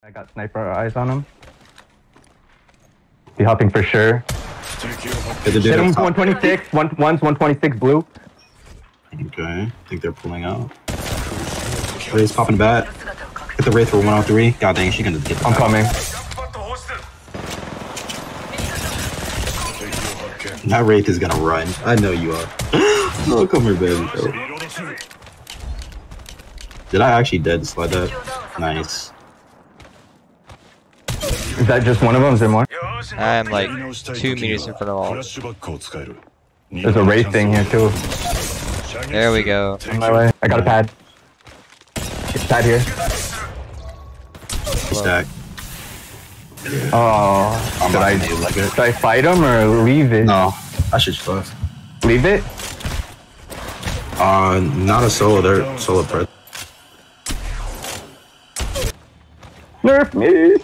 I got sniper eyes on him. Be hopping for sure. Hit the dude Hit him up 126. One, one's 126 blue. Okay, I think they're pulling out. Wraith's popping a bat. Hit the Wraith for 103. God dang, she gonna get the I'm bat. coming. That Wraith is gonna run. I know you are. oh, come here, baby. Did I actually dead slide that? Nice. Is that just one of them? Is there more? I'm like two meters in front of all. There's a race thing here too. There we go. On my way. I got a pad. Pad here. Stack. Oh, I'm should I, do like it. should I fight him or leave it? No, I should just Leave it? Uh, not a solo. They're solo press. Nerf me!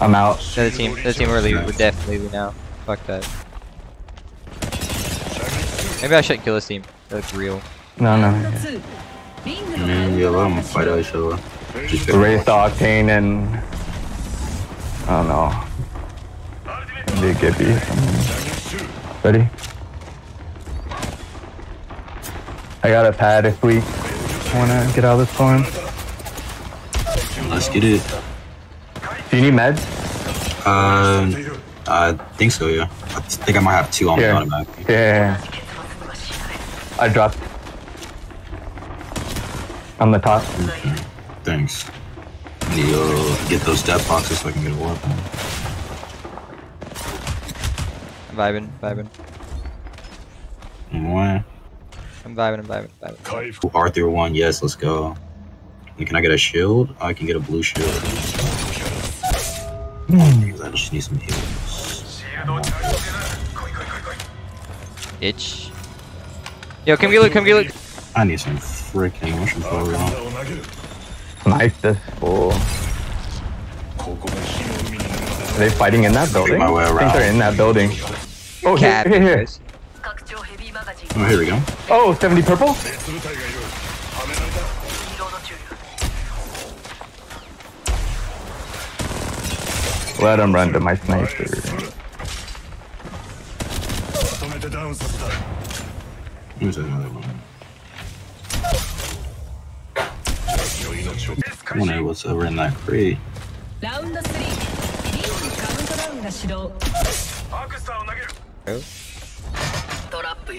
I'm out. The other team, the other team we're leaving, we're definitely leaving now. Fuck that. Maybe I shouldn't kill this team. They look real. No, no. Man, yeah, let them fight each other. Just pick Raise the octane and I don't know. Maybe Gibby. Ready? I got a pad if we wanna get out of this storm. Let's get it. Do you need meds? Um, I think so, yeah. I think I might have two on me Here. automatically. Yeah. I dropped. On the top. Thanks. I need to uh, get those death boxes so I can get a weapon. I'm vibing, vibing. One. I'm vibing, I'm vibing, vibing. Arthur one, yes, let's go. And can I get a shield? I can get a blue shield. I just need some heals. Itch. Yo, come get loot, come get loot. I need some freaking mushroom flower on. Nice this fool. Are they fighting in that building? my way I think they're in that building. Oh, Cat. here, here. guys. Oh, here we go. Oh, 70 purple? Let him run to my sniper. When I was over in that crate.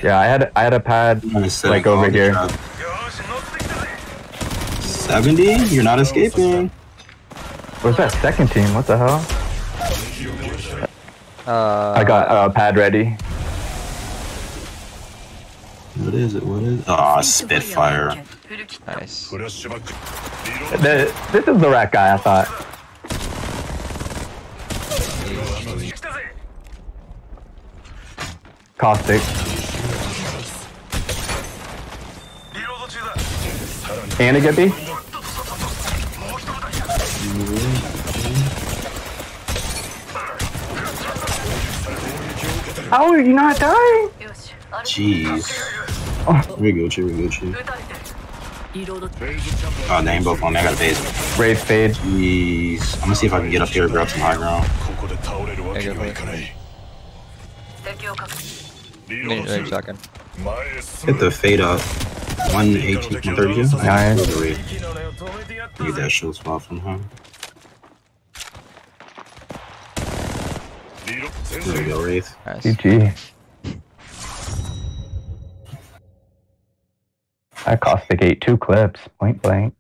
Yeah, I had I had a pad like over here. Seventy? You're not escaping. Where's that second team? What the hell? Uh, I got a pad ready. What is it? What is it? Ah, Spitfire. nice. The, this is the rat guy, I thought. Caustic. And a Gibby? How are you not dying? Jeez. Oh. Here we go, here we go, here. Oh, they ain't both on me. I got a base. Raid fade. Jeez. I'm gonna see if I can get up here and grab some high ground. There you go, Mini range shotgun. Hit the fade up. 118, 132. Nice. Need that shield spot from him. There we go, Wraith. Nice. GG. That caustic ate two clips, point blank.